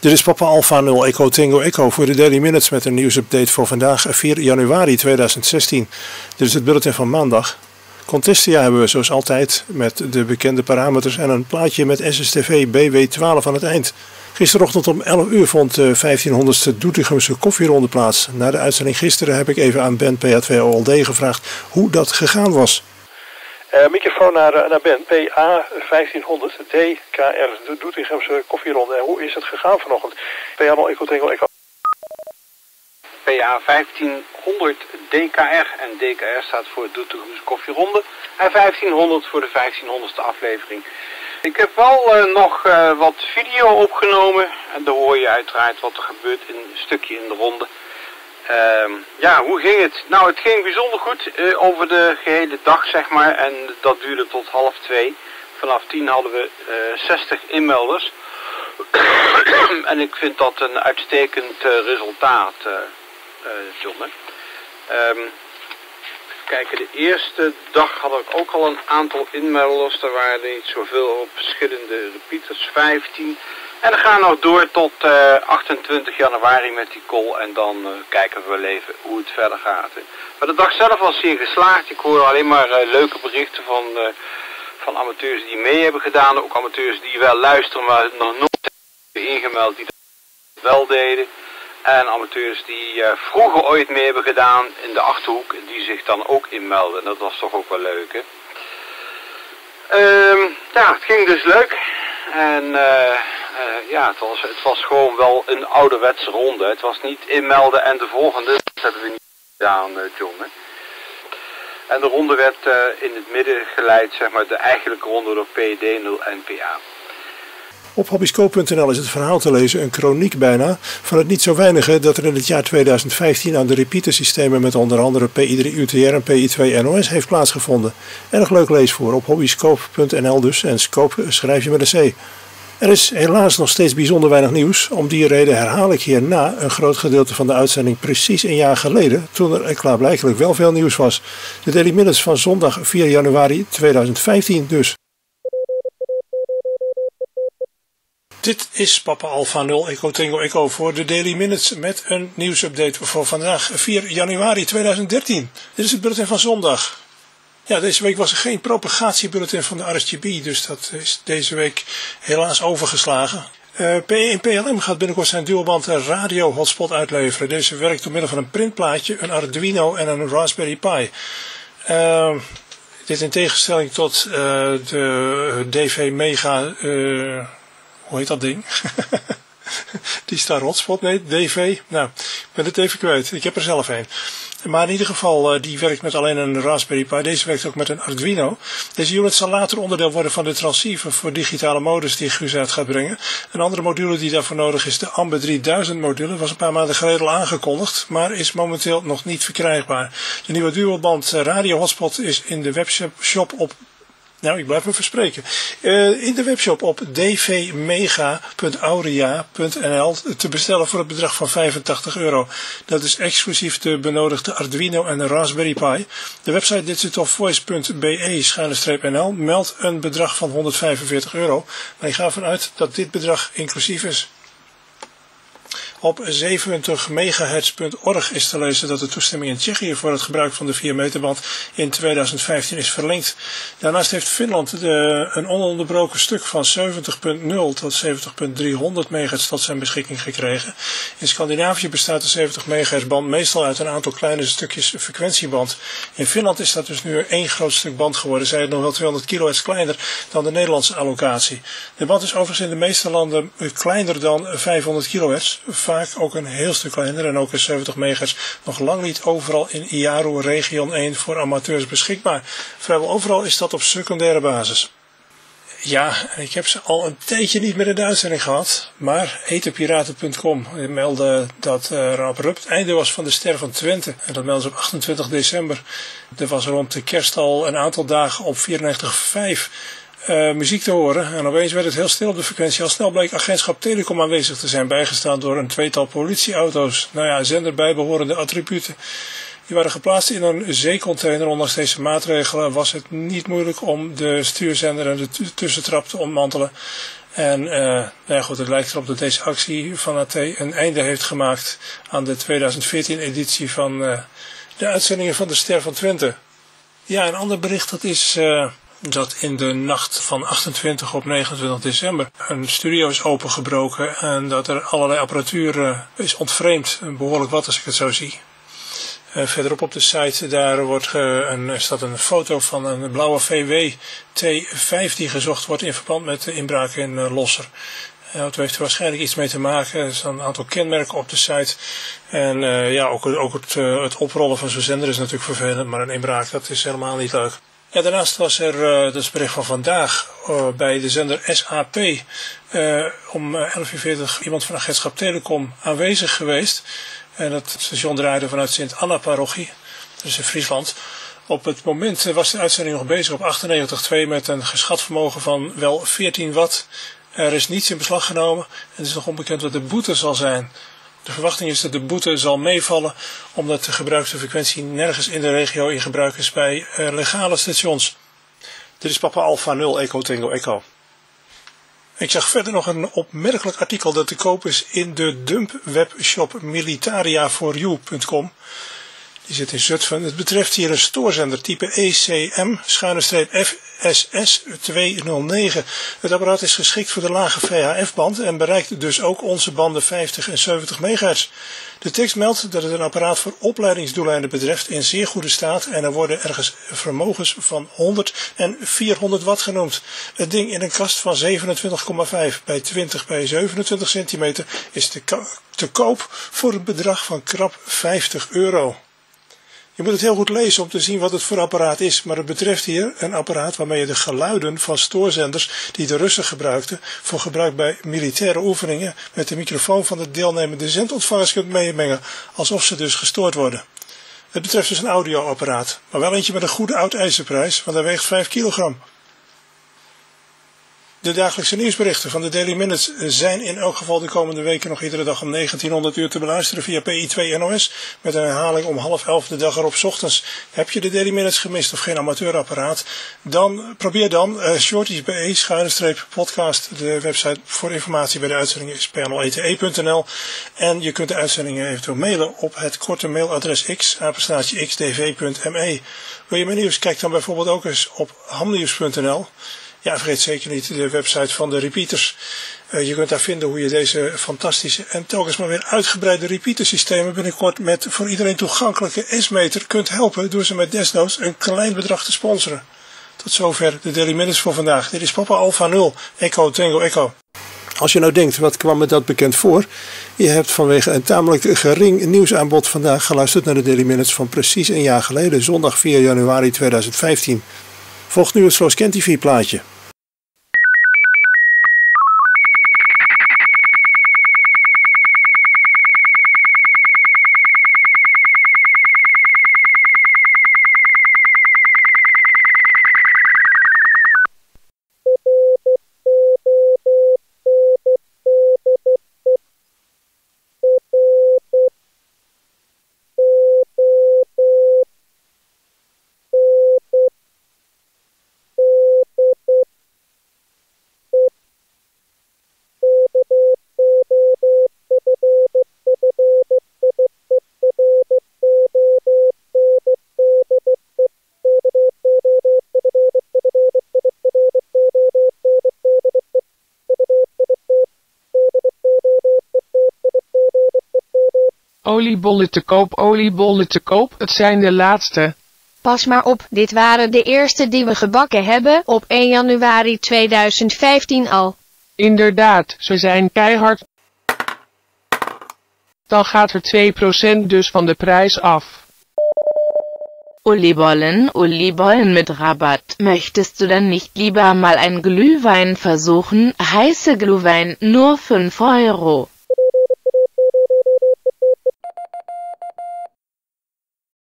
Dit is Papa Alpha 0 Echo Tango Echo voor de Daily Minutes met een nieuwsupdate voor vandaag 4 januari 2016. Dit is het bulletin van maandag. Contestia hebben we zoals altijd met de bekende parameters en een plaatje met SSTV BW12 aan het eind. Gisterochtend om 11 uur vond de 1500ste Doetinchemse koffieronde plaats. Na de uitzending gisteren heb ik even aan Ben PA2OLD gevraagd hoe dat gegaan was. Uh, microfoon naar, eh, naar Ben, PA 1500 DKR, de Doetinchemse koffieronde. En hoe is het gegaan vanochtend? PA 0 Eco Tango Eco. PA 1500 DKR en DKR staat voor Doetinchemse koffieronde. En 1500 voor de 1500ste aflevering. Ik heb wel nog wat video opgenomen. En daar hoor je uiteraard wat er gebeurt in een stukje in de ronde. Uh, ja, hoe ging het? Nou, het ging bijzonder goed uh, over de gehele dag, zeg maar. En dat duurde tot half twee. Vanaf tien hadden we 60 inmelders. en ik vind dat een uitstekend resultaat, John. Um, kijken, de eerste dag had ik ook al een aantal inmelders. Er waren niet zoveel op verschillende repeaters, 15. En dan gaan we nog door tot uh, 28 januari met die call. En dan uh, kijken we wel even hoe het verder gaat. Maar de dag zelf was zeer geslaagd. Ik hoor alleen maar uh, leuke berichten van, van amateurs die mee hebben gedaan. Ook amateurs die wel luisteren, maar nog nooit hebben ingemeld die dat wel deden. En amateurs die vroeger ooit mee hebben gedaan in de Achterhoek, die zich dan ook inmelden. Dat was toch ook wel leuk, hè? Um, ja, het ging dus leuk. En uh, ja, het was, het was gewoon wel een ouderwetse ronde. Het was niet inmelden en de volgende, dat hebben we niet gedaan, John. Hè? En de ronde werd in het midden geleid, zeg maar, de eigenlijke ronde door PD 0 NPA. Op hobbyscope.nl is het verhaal te lezen, een chroniek bijna, van het niet zo weinige dat er in het jaar 2015 aan de repeatersystemen met onder andere PI3 UTR en PI2 NOS heeft plaatsgevonden. Erg leuk leesvoer op hobbyscope.nl dus en scope schrijf je met een C. Er is helaas nog steeds bijzonder weinig nieuws. Om die reden herhaal ik hierna een groot gedeelte van de uitzending precies een jaar geleden, toen er klaarblijkelijk wel veel nieuws was. De Daily Minutes van zondag 4 januari 2015 dus. Dit is Papa Alpha 0 Eco Tango Eco voor de Daily Minutes met een nieuwsupdate voor vandaag 4 januari 2013. Dit is het bulletin van zondag. Ja, deze week was er geen propagatiebulletin van de RSGB, dus dat is deze week helaas overgeslagen. Uh, in PLM gaat binnenkort zijn dualband radio hotspot uitleveren. Deze werkt door middel van een printplaatje, een Arduino en een Raspberry Pi. Uh, dit in tegenstelling tot uh, de DV Mega hoe heet dat ding? die Star Hotspot, nee, DV. Nou, ik ben het even kwijt. Ik heb er zelf een. Maar in ieder geval, uh, die werkt met alleen een Raspberry Pi. Deze werkt ook met een Arduino. Deze unit zal later onderdeel worden van de transceiver voor digitale modus die Guus uit gaat brengen. Een andere module die daarvoor nodig is de Amber 3000 module. Was een paar maanden geleden al aangekondigd, maar is momenteel nog niet verkrijgbaar. De nieuwe dualband radio hotspot is in de webshop op nou, ik blijf me verspreken. Uh, in de webshop op dvmega.auria.nl te bestellen voor het bedrag van 85 euro. Dat is exclusief de benodigde Arduino en Raspberry Pi. De website digitalvoice.be-nl meldt een bedrag van 145 euro. Maar ik ga ervan uit dat dit bedrag inclusief is. Op 70 megahertz.org is te lezen dat de toestemming in Tsjechië voor het gebruik van de 4 meterband in 2015 is verlengd. Daarnaast heeft Finland de, een ononderbroken stuk van 70.0 tot 70.300 megahertz tot zijn beschikking gekregen. In Scandinavië bestaat de 70 megahertz band meestal uit een aantal kleine stukjes frequentieband. In Finland is dat dus nu één groot stuk band geworden, zij het nog wel 200 kilohertz kleiner dan de Nederlandse allocatie. De band is overigens in de meeste landen kleiner dan 500 kilohertz vaak ook een heel stuk kleiner en ook een 70 megahertz nog lang niet overal in IARU Region 1 voor amateurs beschikbaar. Vrijwel overal is dat op secundaire basis. Ja, ik heb ze al een tijdje niet meer in de uitzending gehad, maar etenpiraten.com meldde dat er op abrupt einde was van de Ster van Twente. En dat meldde ze op 28 december. Er was rond de kerst al een aantal dagen op 94.5 uh, muziek te horen. En opeens werd het heel stil op de frequentie. Al snel bleek agentschap Telecom aanwezig te zijn, bijgestaan door een tweetal politieauto's. Nou ja, zender bijbehorende attributen. Die waren geplaatst in een zeecontainer. Ondanks deze maatregelen was het niet moeilijk om de stuurzender en de tussentrap te ontmantelen. En uh, nou ja, goed, het lijkt erop dat deze actie van AT een einde heeft gemaakt aan de 2014 editie van uh, de uitzendingen van de Ster van Twente. Ja, een ander bericht dat is dat in de nacht van 28 op 29 december een studio is opengebroken en dat er allerlei apparatuur is ontvreemd. Behoorlijk wat als ik het zo zie. Uh, verderop op de site daar wordt, uh, een, staat een foto van een blauwe VW T5 die gezocht wordt in verband met de inbraak in uh, Losser. De auto heeft er waarschijnlijk iets mee te maken. Er staan een aantal kenmerken op de site. En ja, ook, ook het, het, oprollen van zo'n zender is natuurlijk vervelend, maar een inbraak dat is helemaal niet leuk. Ja, daarnaast was er, dat is het bericht van vandaag, bij de zender SAP om 11.40 uur iemand van agentschap Telecom aanwezig geweest. En het station draaide vanuit Sint-Anna-parochie, dus in Friesland. Op het moment was de uitzending nog bezig op 98.2 met een geschat vermogen van wel 14 watt. Er is niets in beslag genomen en het is nog onbekend wat de boete zal zijn. De verwachting is dat de boete zal meevallen omdat de gebruikte frequentie nergens in de regio in gebruik is bij uh, legale stations. Dit is Papa Alpha 0 Eco Tango Echo. Ik zag verder nog een opmerkelijk artikel dat te koop is in de dump webshop militariaforyou.com. Die zit in Zutphen. Het betreft hier een stoorzender type ECM, schuine streep FSS 209. Het apparaat is geschikt voor de lage VHF-band en bereikt dus ook onze banden 50 en 70 MHz. De tekst meldt dat het een apparaat voor opleidingsdoeleinden betreft in zeer goede staat en er worden ergens vermogens van 100 en 400 watt genoemd. Het ding in een kast van 27,5 bij 20 bij 27 centimeter is te, te koop voor een bedrag van krap 50 euro. Je moet het heel goed lezen om te zien wat het voor apparaat is, maar het betreft hier een apparaat waarmee je de geluiden van stoorzenders die de Russen gebruikten voor gebruik bij militaire oefeningen met de microfoon van de deelnemende zendontvangers kunt meemengen, alsof ze dus gestoord worden. Het betreft dus een audioapparaat, maar wel eentje met een goede oud ijzerprijs, want hij weegt 5 kilogram. De dagelijkse nieuwsberichten van de Daily Minutes zijn in elk geval de komende weken nog iedere dag om 1900 uur te beluisteren via PI2 NOS met een herhaling om half elf de dag erop ochtends. Heb je de Daily Minutes gemist of geen amateurapparaat? Dan probeer dan uh, Shorties BE schuine podcast. De website voor informatie bij de uitzendingen is panelete.nl en je kunt de uitzendingen eventueel mailen op het korte mailadres x xdv.me. Wil je meer nieuws? Kijk dan bijvoorbeeld ook eens op hamnieuws.nl. Ja, vergeet zeker niet de website van de repeaters. Uh, je kunt daar vinden hoe je deze fantastische en telkens maar weer uitgebreide repeatersystemen binnenkort met voor iedereen toegankelijke S-meter kunt helpen door ze met desnoods een klein bedrag te sponsoren. Tot zover de Daily Minutes voor vandaag. Dit is Papa Alpha 0, Echo Tango Echo. Als je nou denkt, wat kwam me dat bekend voor? Je hebt vanwege een tamelijk gering nieuwsaanbod vandaag geluisterd naar de Daily Minutes van precies een jaar geleden, zondag 4 januari 2015. Volgt nu het TV plaatje. Oliebollen te koop, oliebollen te koop, het zijn de laatste. Pas maar op, dit waren de eerste die we gebakken hebben op 1 januari 2015 al. Inderdaad, ze zijn keihard. Dan gaat er 2% dus van de prijs af. Oliebollen, Oliebollen mit Rabatt. Möchtest du denn nicht lieber mal ein Glühwein versuchen? Heiße Glühwein, nur 5 Euro.